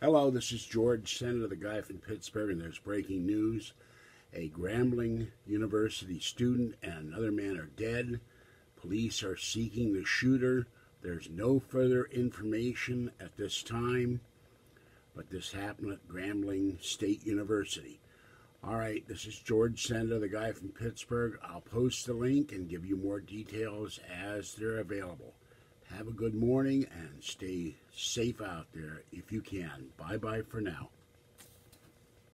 Hello, this is George, Senda, the guy from Pittsburgh, and there's breaking news. A Grambling University student and another man are dead. Police are seeking the shooter. There's no further information at this time, but this happened at Grambling State University. All right, this is George Senda, the guy from Pittsburgh. I'll post the link and give you more details as they're available. Have a good morning and stay safe out there if you can. Bye bye for now.